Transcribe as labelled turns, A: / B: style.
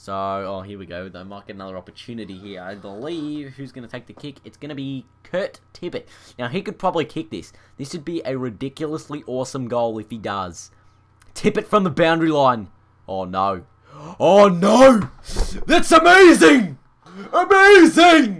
A: So, oh, here we go. They might get another opportunity here. I believe who's going to take the kick? It's going to be Kurt Tippett. Now, he could probably kick this. This would be a ridiculously awesome goal if he does. Tippett from the boundary line. Oh, no. Oh, no! That's amazing! Amazing!